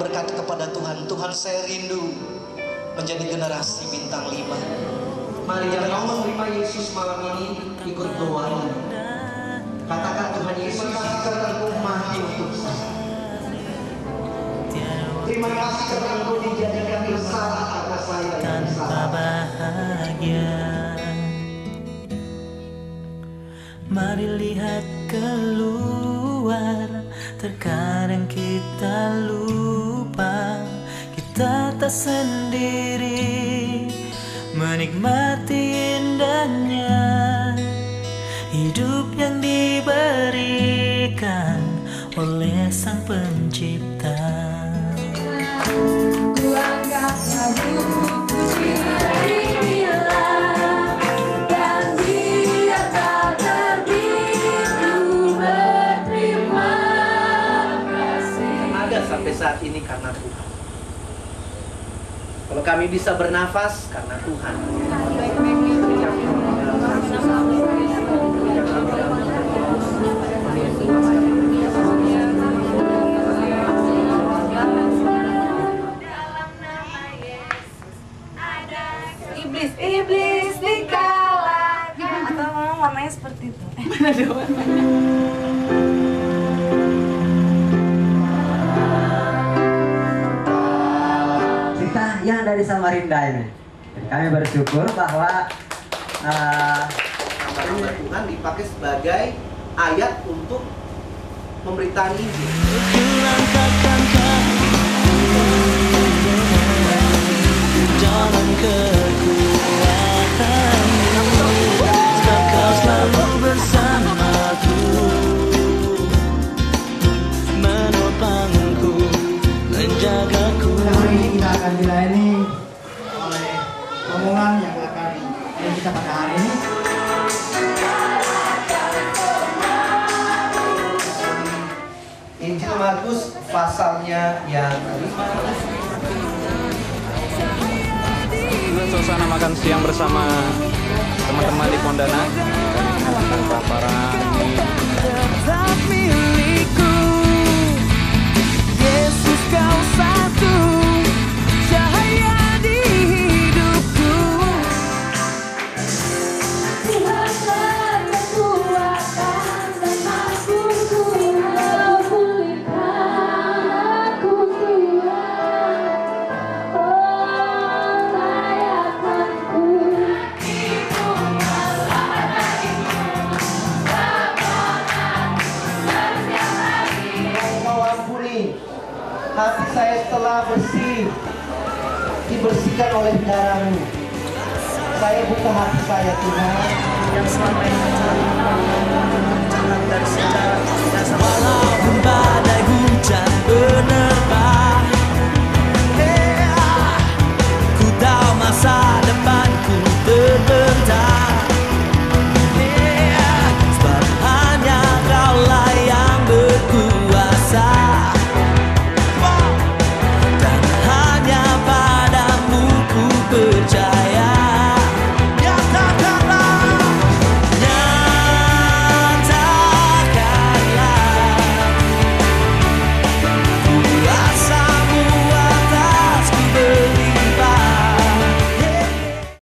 berkata kepada Tuhan, Tuhan saya rindu menjadi generasi bintang lima. Mari yang mau menerima Yesus malam ini ikut doanya. Katakan Tuhan Yesus, karena Engkau mati untuk saya. Terima kasih karena Engkau dijadikan bersalah karena saya yang bahagia Mari lihat keluar Terkadang kita lupa Kita tak sendiri. Menikmati indahnya Hidup yang diberikan Oleh Sang Pencipta. Ku angkat sampai saat ini karena Tuhan. Kalau kami bisa bernafas karena Tuhan. Iblis, iblis dikalahkan Atau memang warnanya seperti itu mana ada warna yang dari Samarinda ini. Dan kami bersyukur bahwa uh, Nama Tuhan dipakai sebagai ayat untuk pemberitaan Injil. Rombongan yang akan yang kita pada hari ini. Injil Markus pasalnya yang kelima. Suasana makan siang bersama teman-teman di Pondana. Para hati saya telah bersih dibersihkan oleh darahmu. Saya buka hati saya Tuhan. Yang selama ini